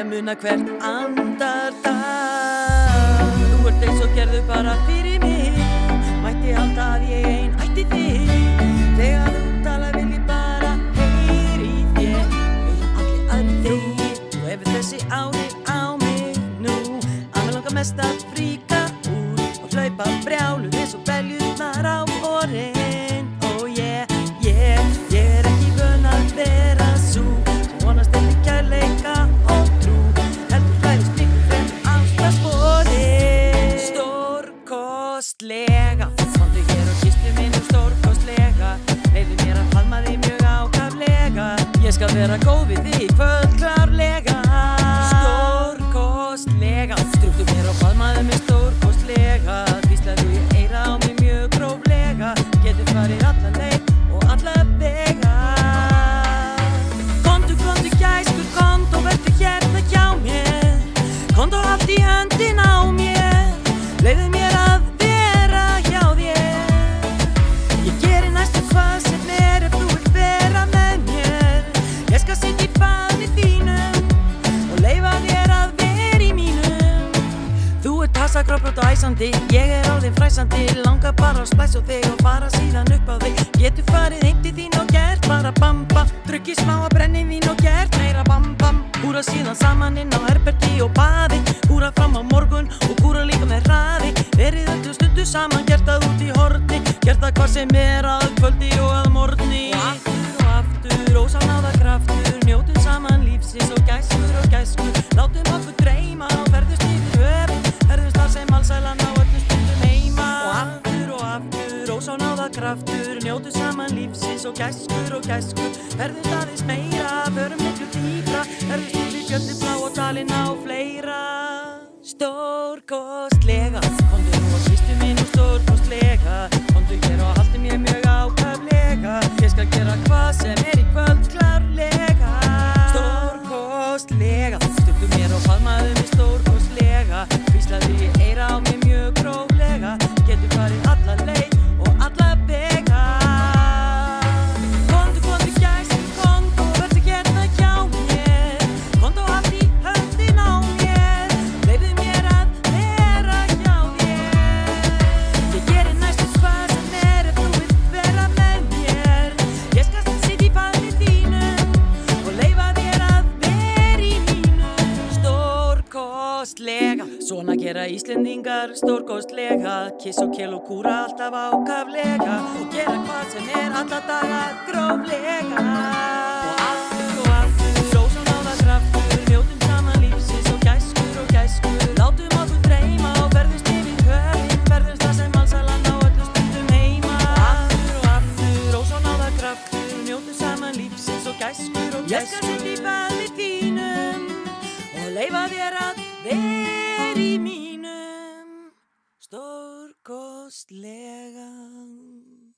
vilja muna hvert andardag. Þú ert eins og gerðu bara fyrir mig. Mætti halda að ég áhrif á mig nú. Að mér langar mest að fríka út Og hlaupa brjálu eins og beljurnar á vorin. Oh yeah, yeah Ég er ekki vön að vera svo Sem vonast eftir kærleika og trú. Heldur flæðist miklu fremur ástaspori Stórkostlega. Kondu hér og kistu minnum stórkostlega. Leiðu mér að palma þig mjög ákaflega. Ég skal vera góð við þig í kvöld Kondu allt í höndin á mér Leiðu mér að vera hjá þér Ég gerir næstu hvað sem er ef þú vilt vera með mér Ég skal sitja í faðmi þínum og leifa þér að vera í mínum Þú ert tassa kropprótt og æsandi, ég er orðin fræsandi Langar bara að splæsa á þig og fara síðan upp á þig Getur farið heim til þín og gert bara bam bam Drukki smá að brenni vín og gert Húra síðan saman inn á herbergi og baði. Húra fram á morgun og húra líka með hraði. Verið öllu stundu saman, gert það út í horni. Gert það hvað sem er að kvöldi og að morgni. Og aftur og aftur, ósánáða kraftur. Njótum saman lífsins og gæskur og gæskur. Látum okkur dreyma og ferðust yfir höfn Ferðust þar sem allsælan á öllu stundum heima Og aftur. Og aftur, ósánáða kraftur. Njótum saman lífsins og gæskur og gæskur Ferðust aðeins meira, förum miklu dýbra Ferðust yfir fjöldin blá og talin á fleira. Stórkostlega. Kondu nú og svistu og stórkostlega. Kondu hér og haldi mér mjög ákaflega. Ég skal gera hvað sem er gera Íslendingar stórkostlega Kiss og kill og kúra alltaf ákaflega Og gera hvað sem er alla daga gróflega. Og aftur og aftur ósánáða kraftur Njótum saman lífsins og gæskur og gæskur. Látum okkur dreyma og ferðust yfir höfin Ferðust það sem allsælan á öllu stundum heima. Og aftur og aftur ósánáða kraftur Njótum saman lífsins og gæskur og gæskur. Ég skal sitt í faðmi þínum og leifa þér að vera stórkostlegan